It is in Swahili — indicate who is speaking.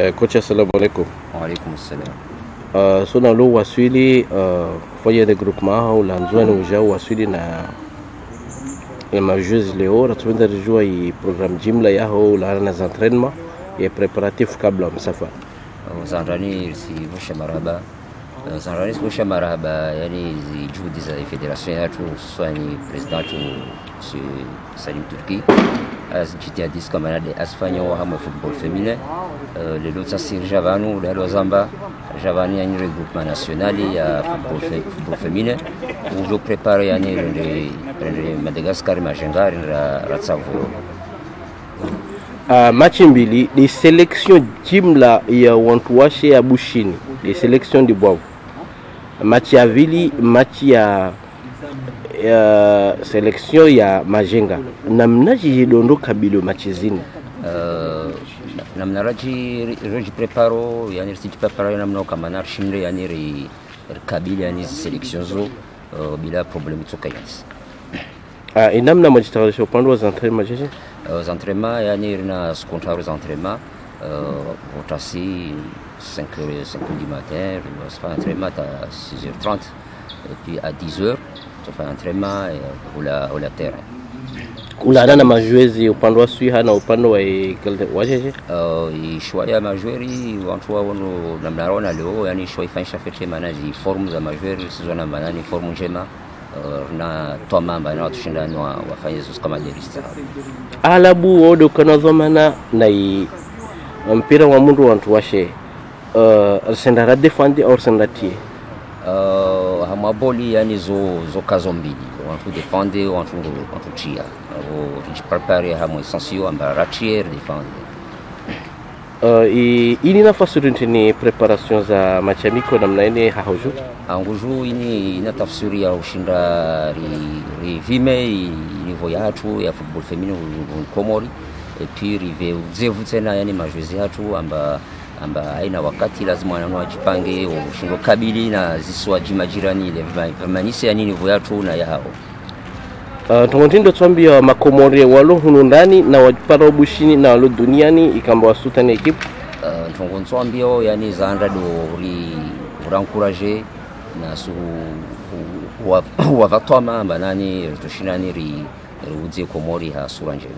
Speaker 1: Eh, Kocha, assalamu alaikum.
Speaker 2: Waalaikum assalam.
Speaker 1: Eh, suna lo waswili eh, foyer de groupement au lanzwani uja waswili na majuzi leo program za et préparatif kabla
Speaker 2: maraba maraba, yani juhudi za federation Salim Turki J'étais à Discamana de Espanha, au football féminin. Euh, les autres, c'est Javano, de Lozamba. Javani, un regroupement national, il y a football féminin. Où je prépare l'année de Madagascar, Majengar, Ratsavo.
Speaker 1: Uh, machi mbili ni selection jumla ya wantu washe ya Bushini, ni selection de Bwavu, machi ya vili, machi ya ya sélection ya majenga namna jijidondo kabilo machizini?
Speaker 2: Uh, namna raji raji preparo yani risi preparo namna kama na shimre yani ri kabili yani selection zo uh, bila problem toka yansi
Speaker 1: uh, inamna mwajitayarisha upande wa entraînement jeje
Speaker 2: uh, entraînement yani rina skontraro entraînement uh, otasi 5 heures 5 heures du matin on se fait entraînement à 6h30 et puis à 10h fais un entraînement et, au la au la terrain
Speaker 1: kulana na mazoezi upande wa swiha na upande wa wajeje
Speaker 2: uh, ishwa ya majweri wantu wawono namnaona leo yani ishwa ifanyisha fete manaji formu za majweri sizona manani formu njema uh, na toa mamba na watushindani wa, wafanye zote kama jerista
Speaker 1: alabu wode ukanazomana na i mpira wa mundu wantu washe uh, sendara defandi au risenda
Speaker 2: hamwaboli yani zo, zo kazo mbili. Wantu defende wantu tia avo rijiprepare hamwe sensio amba ratier defende
Speaker 1: uh, i, ini nafasi rintini preparation za machamiko namna ine hahoju
Speaker 2: anguju ini ina tafsiri ya ushinda ri, rivime vime nivo yatu ya football feminin komori epi rive uzevu tena yani majwezi yatu amba amba haina wakati lazima wananua wajipange ushindo kabili na ziswa majirani ile vimanise ya nini yatu na yao.
Speaker 1: Uh, tongontindo twambia makomore walo hunu ndani na wapara obushini na walo duniani ikamba wasutani ekipu.
Speaker 2: Uh, ntongonso ambio yani zaanda do uri urankuraje na su wavatwama amba nani toshinani ri riudze komori ha sura njema